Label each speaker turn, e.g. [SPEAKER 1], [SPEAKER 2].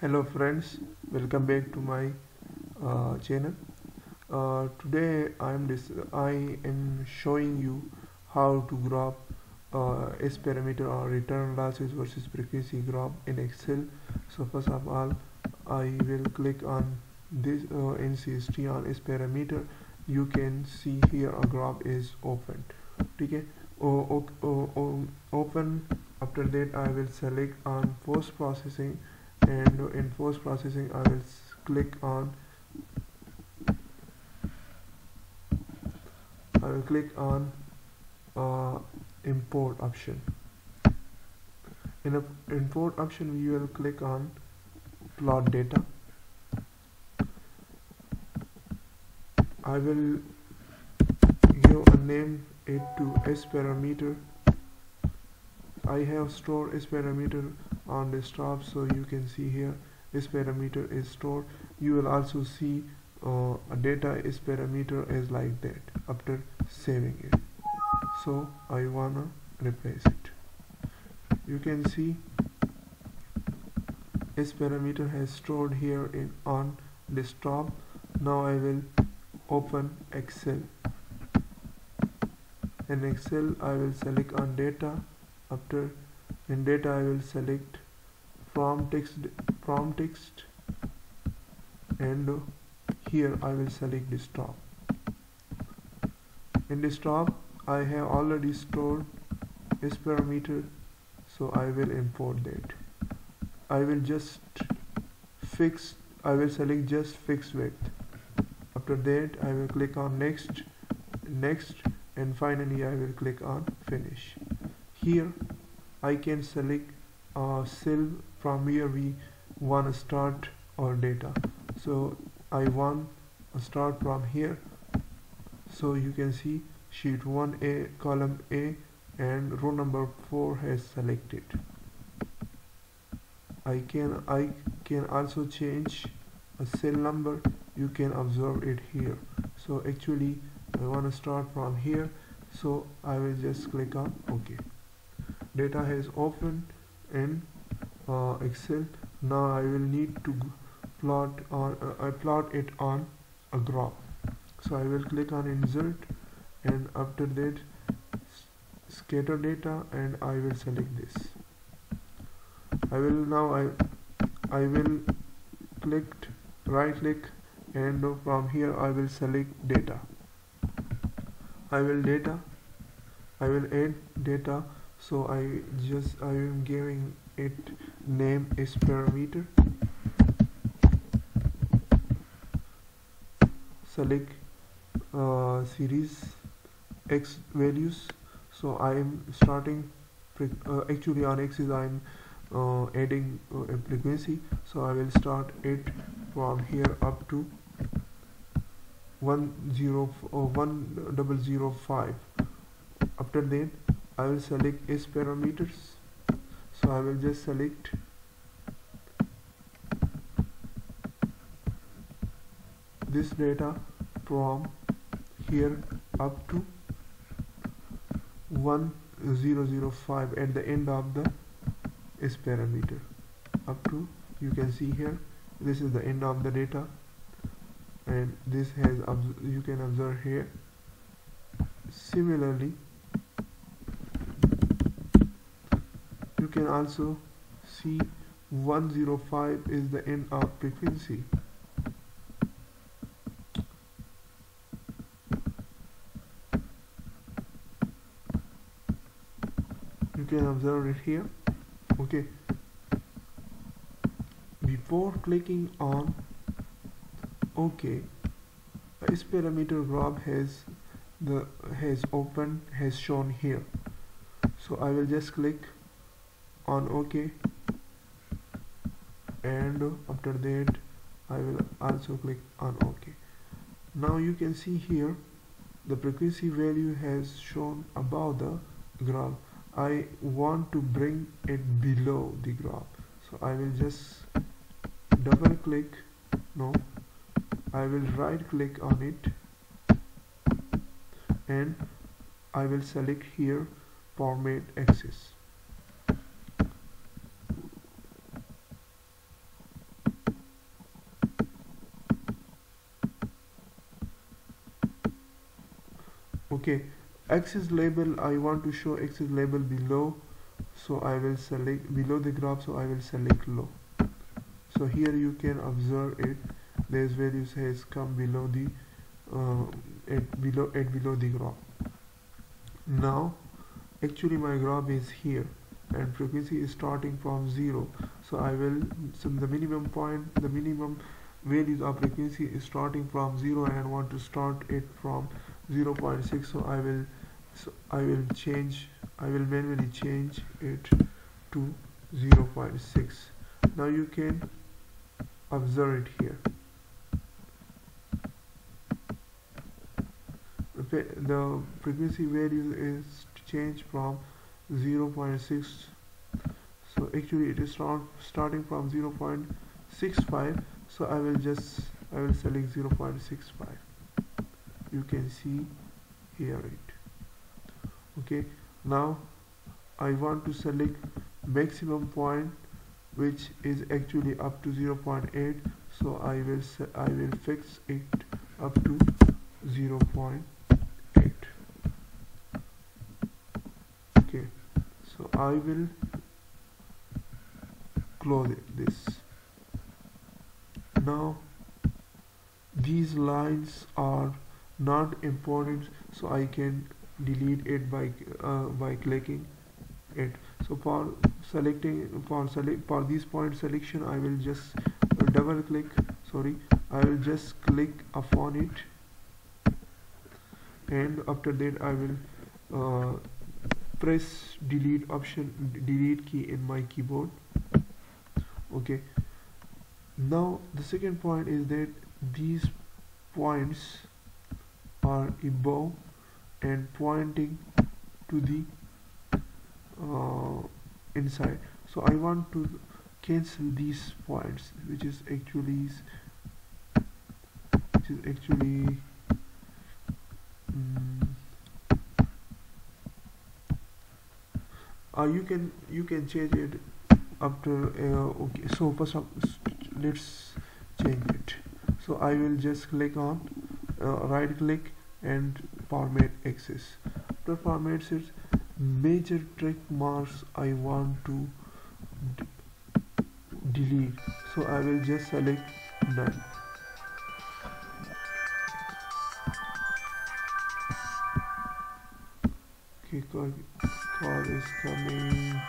[SPEAKER 1] hello friends welcome back to my uh, channel. Uh, today I am I am showing you how to graph uh, S parameter or return losses versus frequency graph in Excel. So first of all I will click on this uh, in CST on S parameter. You can see here a graph is opened okay? Oh, oh, oh, open. After that I will select on post processing and in post processing I will click on I will click on uh, import option. In a import option we will click on plot data. I will give a name it to s parameter. I have stored s parameter on desktop so you can see here this parameter is stored. You will also see uh, a data is parameter is like that after saving it. So I wanna replace it. You can see this parameter has stored here in on desktop. Now I will open Excel. In Excel I will select on data after in data I will select from text from text and here I will select desktop. In desktop I have already stored this parameter so I will import that. I will just fix I will select just fixed width. After that I will click on next next and finally I will click on finish. Here I can select a cell from where we want to start our data. So I want to start from here. So you can see sheet 1a column A and row number 4 has selected. I can I can also change a cell number. You can observe it here. So actually I want to start from here. So I will just click on OK data has opened in uh, Excel. Now I will need to plot on uh, I plot it on a graph. So I will click on insert and after that scatter data and I will select this. I will now I I will click right click and from here I will select data. I will data I will add data so I just I am giving it name S parameter. Select uh, series x values. So I am starting uh, actually on x is I'm uh, adding uh, frequency. So I will start it from here up to one zero uh, one double zero five. After that I will select S parameters. So I will just select this data from here up to 1005 at the end of the S parameter. Up to you can see here this is the end of the data. And this has you can observe here. Similarly can also see 105 is the end of frequency. You can observe it here. Okay. Before clicking on ok this parameter graph has the has opened has shown here. So I will just click on ok. And after that I will also click on ok. Now you can see here the frequency value has shown above the graph. I want to bring it below the graph. So I will just double click. No. I will right click on it. And I will select here format axis okay axis label I want to show axis label below so I will select below the graph so I will select low. So here you can observe it this value has come below the uh, at below at below the graph. Now actually my graph is here and frequency is starting from 0 so I will so the minimum point the minimum values of frequency is starting from 0 and I want to start it from 0 0.6 so I will so I will change I will manually change it to 0 0.6 now you can observe it here. The frequency value is changed from 0.6 so actually it is start, starting from 0.65 so I will just I will select 0.65 you can see here it okay now I want to select maximum point which is actually up to 0.8 so I will I will fix it up to 0.8 okay so I will close this. Now these lines are not important so I can delete it by uh, by clicking it. So for selecting for select for this point selection I will just double click sorry I will just click upon it. And after that I will uh, press delete option delete key in my keyboard. Okay. Now the second point is that these points are above and pointing to the uh, inside. So I want to cancel these points which is actually which is actually um, uh, you can you can change it after uh, okay. So first of, let's change it. So I will just click on uh, right click and format axis after format sets major track marks I want to delete. So I will just select none. Okay call, call is coming